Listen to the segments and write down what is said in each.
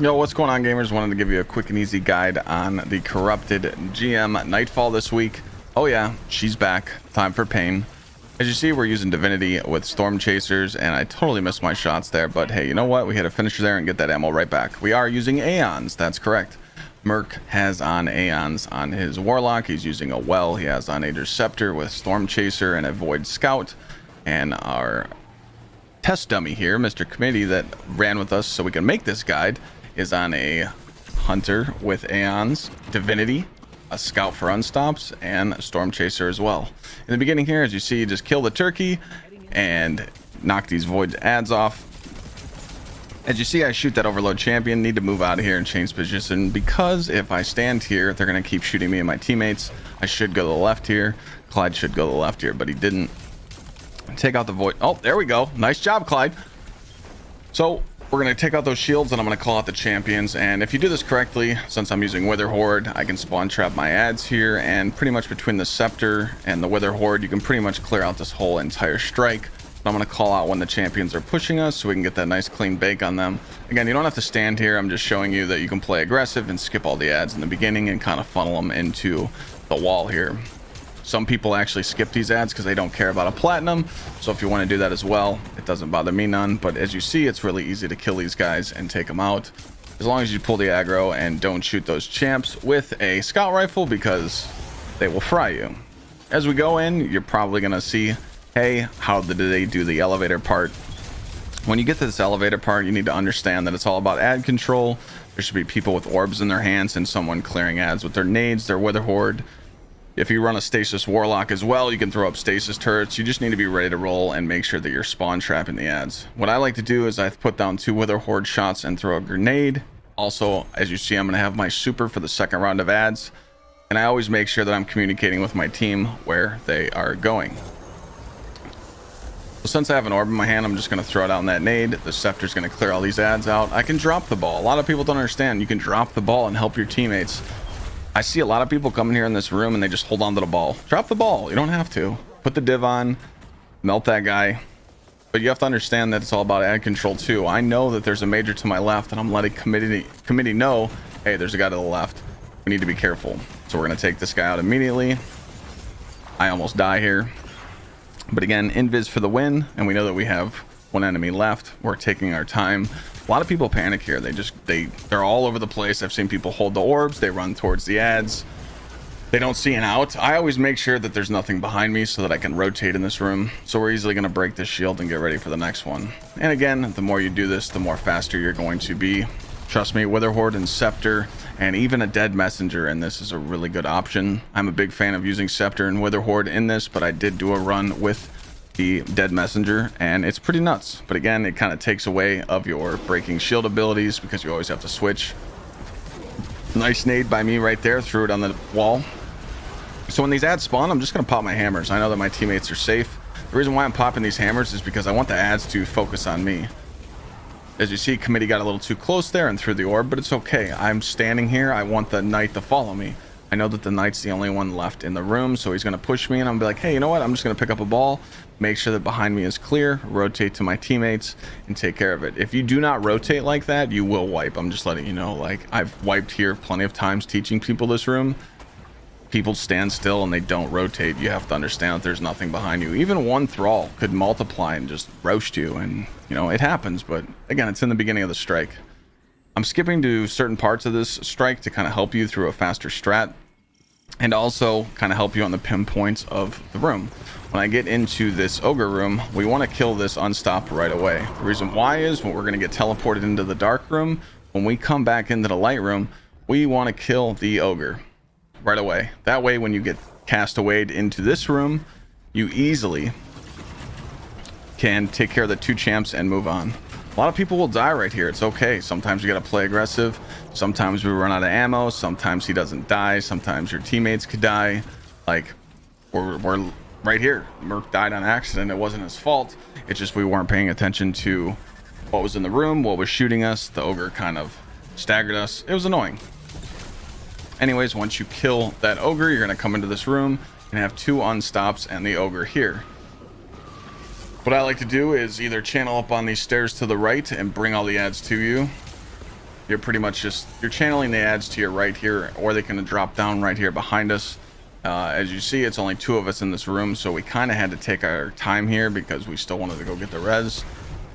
Yo, what's going on, gamers? Wanted to give you a quick and easy guide on the corrupted GM Nightfall this week. Oh yeah, she's back. Time for pain. As you see, we're using Divinity with Storm Chasers, and I totally missed my shots there, but hey, you know what? We had to finish there and get that ammo right back. We are using Aeons, that's correct. Merc has on Aeons on his Warlock. He's using a Well. He has on Ager's Scepter with Storm Chaser and a Void Scout. And our test dummy here, Mr. Committee, that ran with us so we can make this guide, is on a Hunter with Aeons, Divinity, a Scout for Unstops, and Storm Chaser as well. In the beginning here, as you see, you just kill the turkey and knock these Void ads off. As you see, I shoot that Overload Champion, need to move out of here and change position because if I stand here, they're going to keep shooting me and my teammates. I should go to the left here. Clyde should go to the left here, but he didn't. Take out the Void. Oh, there we go. Nice job, Clyde. So we're going to take out those shields and I'm going to call out the champions. And if you do this correctly, since I'm using Witherhoard, I can spawn trap my ads here. And pretty much between the Scepter and the Witherhoard, you can pretty much clear out this whole entire strike. But I'm going to call out when the champions are pushing us so we can get that nice clean bake on them. Again, you don't have to stand here. I'm just showing you that you can play aggressive and skip all the ads in the beginning and kind of funnel them into the wall here. Some people actually skip these ads because they don't care about a platinum. So if you want to do that as well, it doesn't bother me none. But as you see, it's really easy to kill these guys and take them out. As long as you pull the aggro and don't shoot those champs with a scout rifle because they will fry you. As we go in, you're probably going to see, hey, how did they do the elevator part? When you get to this elevator part, you need to understand that it's all about ad control. There should be people with orbs in their hands and someone clearing ads with their nades, their witherhoard, if you run a stasis warlock as well, you can throw up stasis turrets. You just need to be ready to roll and make sure that you're spawn trapping the ads. What I like to do is I put down two witherhoard shots and throw a grenade. Also, as you see, I'm going to have my super for the second round of ads. And I always make sure that I'm communicating with my team where they are going. Since I have an orb in my hand, I'm just going to throw it out in that nade. The scepter's going to clear all these ads out. I can drop the ball. A lot of people don't understand. You can drop the ball and help your teammates. I see a lot of people coming here in this room and they just hold on to the ball. Drop the ball. You don't have to. Put the div on. Melt that guy. But you have to understand that it's all about ad control too. I know that there's a major to my left and I'm letting committee committee know, hey, there's a guy to the left. We need to be careful. So we're going to take this guy out immediately. I almost die here. But again, invis for the win. And we know that we have one enemy left. We're taking our time. A lot of people panic here. They just they they're all over the place. I've seen people hold the orbs. They run towards the ads. They don't see an out. I always make sure that there's nothing behind me so that I can rotate in this room. So we're easily going to break this shield and get ready for the next one. And again, the more you do this, the more faster you're going to be. Trust me, Witherhoard and Scepter, and even a Dead Messenger in this is a really good option. I'm a big fan of using Scepter and Wither Horde in this, but I did do a run with the dead messenger and it's pretty nuts. But again it kind of takes away of your breaking shield abilities because you always have to switch. Nice nade by me right there threw it on the wall. So when these ads spawn i'm just going to pop my hammers. I know that my teammates are safe. The reason why i'm popping these hammers is because i want the ads to focus on me. As you see committee got a little too close there and threw the orb but it's okay. I'm standing here. I want the knight to follow me. I know that the knight's the only one left in the room, so he's going to push me, and I'm be like, hey, you know what? I'm just going to pick up a ball, make sure that behind me is clear, rotate to my teammates, and take care of it. If you do not rotate like that, you will wipe. I'm just letting you know. Like, I've wiped here plenty of times teaching people this room. People stand still and they don't rotate. You have to understand that there's nothing behind you. Even one thrall could multiply and just roast you, and, you know, it happens. But, again, it's in the beginning of the strike. I'm skipping to certain parts of this strike to kind of help you through a faster strat and also kind of help you on the pinpoints of the room. When I get into this ogre room, we want to kill this unstopped right away. The reason why is when we're going to get teleported into the dark room, when we come back into the light room, we want to kill the ogre right away. That way, when you get cast away into this room, you easily can take care of the two champs and move on. A lot of people will die right here. It's okay. Sometimes you got to play aggressive. Sometimes we run out of ammo. Sometimes he doesn't die. Sometimes your teammates could die. Like, we're, we're right here. Merc died on accident. It wasn't his fault. It's just we weren't paying attention to what was in the room, what was shooting us. The ogre kind of staggered us. It was annoying. Anyways, once you kill that ogre, you're going to come into this room and have two unstops and the ogre here. What I like to do is either channel up on these stairs to the right and bring all the ads to you. you're pretty much just you're channeling the ads to your right here or they can drop down right here behind us uh, as you see it's only two of us in this room so we kind of had to take our time here because we still wanted to go get the res.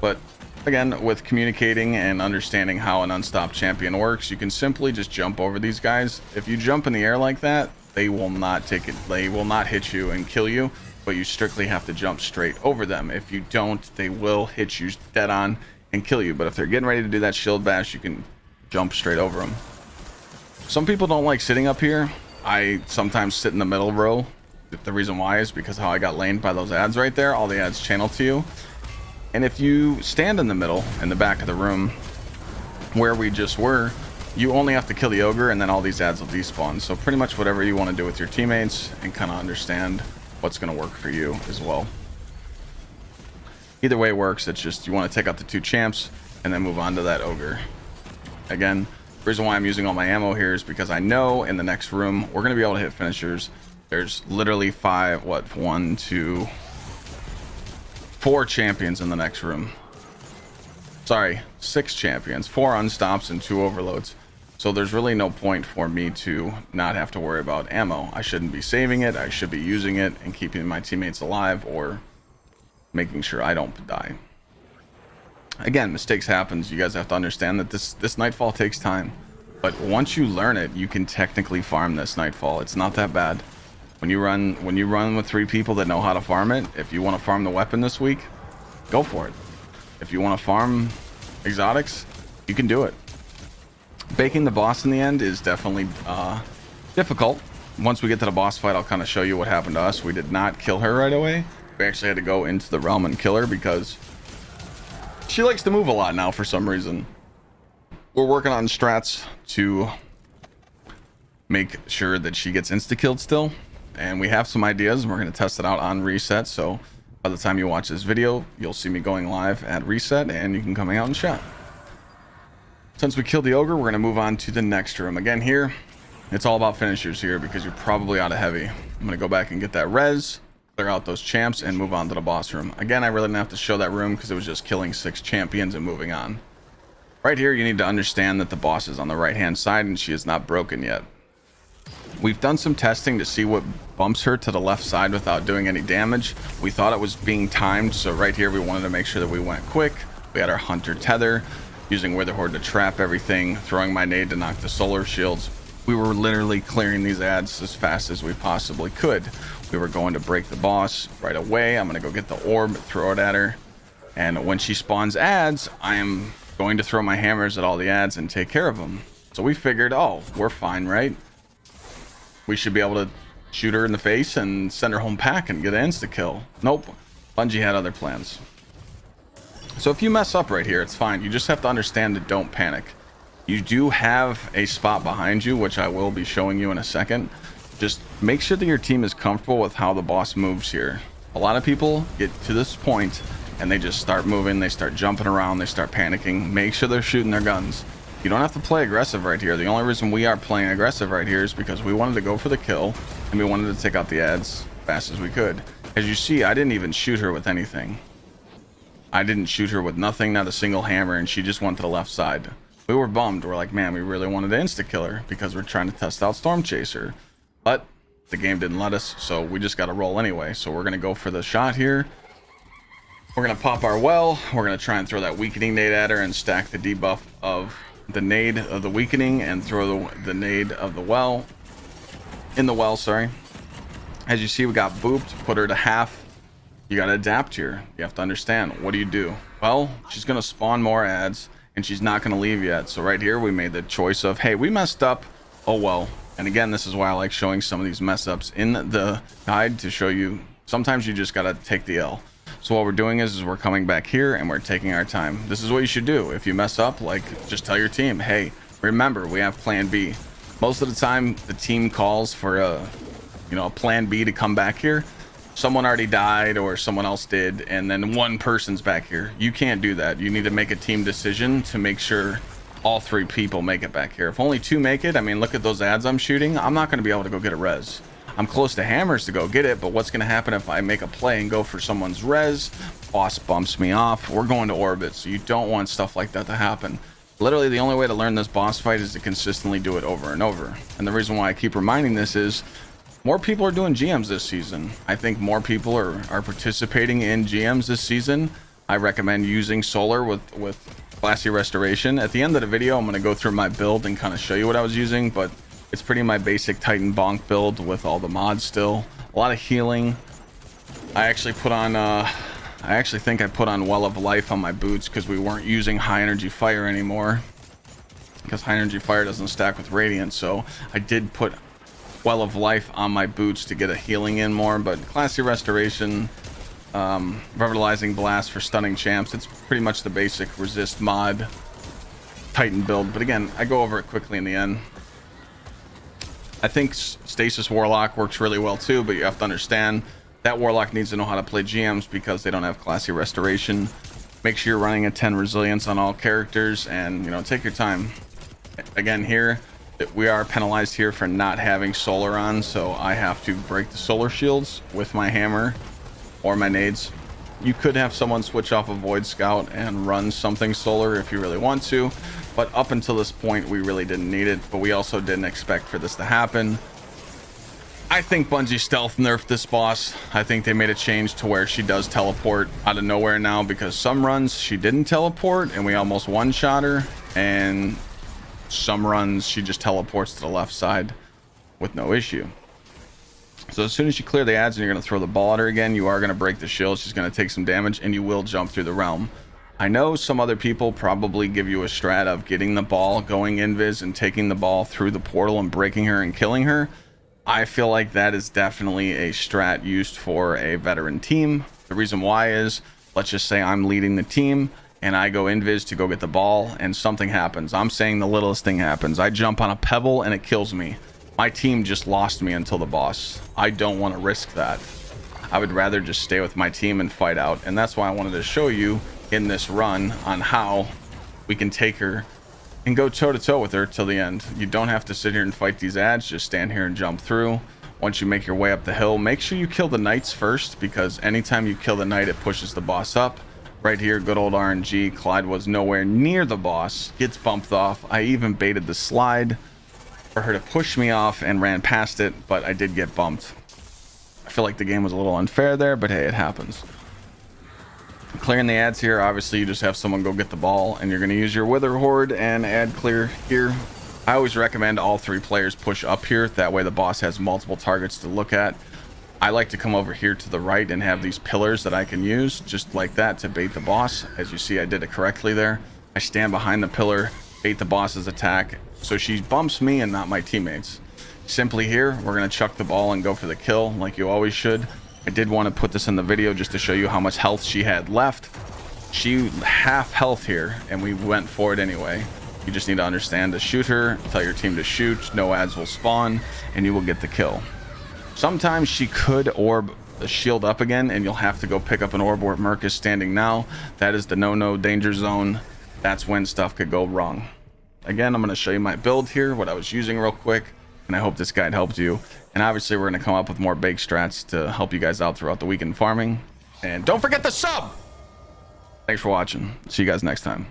But again with communicating and understanding how an unstopped champion works you can simply just jump over these guys. If you jump in the air like that they will not take it they will not hit you and kill you but you strictly have to jump straight over them. If you don't they will hit you dead on and kill you but if they're getting ready to do that shield bash you can jump straight over them some people don't like sitting up here i sometimes sit in the middle row. The reason why is because how i got laned by those ads right there all the ads channel to you. And if you stand in the middle in the back of the room where we just were you only have to kill the ogre and then all these ads will despawn. So pretty much whatever you want to do with your teammates and kind of understand what's going to work for you as well. Either way works it's just you want to take out the two champs and then move on to that ogre. Again reason why i'm using all my ammo here is because i know in the next room we're going to be able to hit finishers there's literally five what one two four champions in the next room sorry six champions four unstops and two overloads so there's really no point for me to not have to worry about ammo. I shouldn't be saving it. I should be using it and keeping my teammates alive or making sure I don't die. Again, mistakes happens. You guys have to understand that this, this Nightfall takes time. But once you learn it, you can technically farm this Nightfall. It's not that bad. When you run when you run with three people that know how to farm it, if you want to farm the weapon this week, go for it. If you want to farm exotics, you can do it baking the boss in the end is definitely uh, difficult. Once we get to the boss fight, I'll kind of show you what happened to us. We did not kill her right away. We actually had to go into the realm and kill her because she likes to move a lot now for some reason. We're working on strats to make sure that she gets insta-killed still. And we have some ideas and we're going to test it out on reset. So by the time you watch this video, you'll see me going live at reset and you can come out and chat. Since we killed the ogre, we're going to move on to the next room. Again, here, it's all about finishers here because you're probably out of heavy. I'm going to go back and get that res, clear out those champs, and move on to the boss room. Again, I really didn't have to show that room because it was just killing six champions and moving on. Right here, you need to understand that the boss is on the right-hand side and she is not broken yet. We've done some testing to see what bumps her to the left side without doing any damage. We thought it was being timed, so right here we wanted to make sure that we went quick. We had our hunter tether using Witherhoard to trap everything, throwing my nade to knock the solar shields. We were literally clearing these ads as fast as we possibly could. We were going to break the boss right away. I'm going to go get the orb, throw it at her. And when she spawns ads, I am going to throw my hammers at all the ads and take care of them. So we figured, oh, we're fine, right? We should be able to shoot her in the face and send her home pack and get an insta-kill. Nope. Bungie had other plans. So if you mess up right here, it's fine. You just have to understand that don't panic. You do have a spot behind you, which I will be showing you in a second. Just make sure that your team is comfortable with how the boss moves here. A lot of people get to this point and they just start moving, they start jumping around, they start panicking. Make sure they're shooting their guns. You don't have to play aggressive right here. The only reason we are playing aggressive right here is because we wanted to go for the kill and we wanted to take out the ads fast as we could. As you see, I didn't even shoot her with anything. I didn't shoot her with nothing, not a single hammer, and she just went to the left side. We were bummed. We're like, man, we really wanted to insta-kill her because we're trying to test out Storm Chaser. But the game didn't let us, so we just got to roll anyway. So we're going to go for the shot here. We're going to pop our well. We're going to try and throw that weakening nade at her and stack the debuff of the nade of the weakening and throw the, the nade of the well. In the well, sorry. As you see, we got booped, put her to half you got to adapt here. You have to understand. What do you do? Well, she's going to spawn more ads and she's not going to leave yet. So right here, we made the choice of, hey, we messed up. Oh, well. And again, this is why I like showing some of these mess ups in the guide to show you sometimes you just got to take the L. So what we're doing is, is we're coming back here and we're taking our time. This is what you should do. If you mess up, like just tell your team, hey, remember, we have plan B. Most of the time, the team calls for a, you know, a plan B to come back here someone already died or someone else did and then one person's back here you can't do that you need to make a team decision to make sure all three people make it back here if only two make it i mean look at those ads i'm shooting i'm not going to be able to go get a res i'm close to hammers to go get it but what's going to happen if i make a play and go for someone's res boss bumps me off we're going to orbit so you don't want stuff like that to happen Literally, the only way to learn this boss fight is to consistently do it over and over. And the reason why I keep reminding this is more people are doing GMs this season. I think more people are, are participating in GMs this season. I recommend using solar with, with classy restoration. At the end of the video, I'm going to go through my build and kind of show you what I was using, but it's pretty my basic Titan Bonk build with all the mods still. A lot of healing. I actually put on, uh, I actually think I put on Well of Life on my boots because we weren't using high energy fire anymore. Because high energy fire doesn't stack with radiant, so I did put Well of Life on my boots to get a healing in more, but classy restoration, um, revitalizing blast for stunning champs. It's pretty much the basic resist mod Titan build, but again, I go over it quickly in the end. I think Stasis Warlock works really well too, but you have to understand that Warlock needs to know how to play GMs because they don't have classy restoration. Make sure you're running a 10 resilience on all characters and, you know, take your time. Again, here, we are penalized here for not having solar on, so I have to break the solar shields with my hammer or my nades. You could have someone switch off a Void Scout and run something solar if you really want to, but up until this point, we really didn't need it, but we also didn't expect for this to happen. I think Bungie stealth nerfed this boss. I think they made a change to where she does teleport out of nowhere now because some runs she didn't teleport and we almost one-shot her and some runs she just teleports to the left side with no issue. So as soon as you clear the ads and you're going to throw the ball at her again, you are going to break the shield. She's going to take some damage and you will jump through the realm. I know some other people probably give you a strat of getting the ball, going invis, and taking the ball through the portal and breaking her and killing her. I feel like that is definitely a strat used for a veteran team. The reason why is, let's just say I'm leading the team and I go invis to go get the ball and something happens. I'm saying the littlest thing happens. I jump on a pebble and it kills me. My team just lost me until the boss. I don't want to risk that. I would rather just stay with my team and fight out. And that's why I wanted to show you in this run on how we can take her and go toe to toe with her till the end. You don't have to sit here and fight these ads. Just stand here and jump through. Once you make your way up the hill, make sure you kill the knights first because anytime you kill the knight, it pushes the boss up. Right here, good old RNG. Clyde was nowhere near the boss. Gets bumped off. I even baited the slide for her to push me off and ran past it, but I did get bumped. I feel like the game was a little unfair there, but hey, it happens. Clearing the ads here, obviously you just have someone go get the ball and you're going to use your Witherhoard and ad clear here. I always recommend all three players push up here. That way the boss has multiple targets to look at. I like to come over here to the right and have these pillars that I can use just like that to bait the boss. As you see, I did it correctly there. I stand behind the pillar, bait the boss's attack, so she bumps me and not my teammates. Simply here, we're going to chuck the ball and go for the kill like you always should. I did want to put this in the video just to show you how much health she had left. She half health here and we went for it anyway. You just need to understand to shoot her, tell your team to shoot, no ads will spawn, and you will get the kill. Sometimes she could orb the shield up again and you'll have to go pick up an orb where Merc is standing now. That is the no-no danger zone. That's when stuff could go wrong. Again, I'm going to show you my build here, what I was using real quick, and I hope this guide helped you. And obviously, we're going to come up with more bake strats to help you guys out throughout the weekend farming. And don't forget the sub! Thanks for watching. See you guys next time.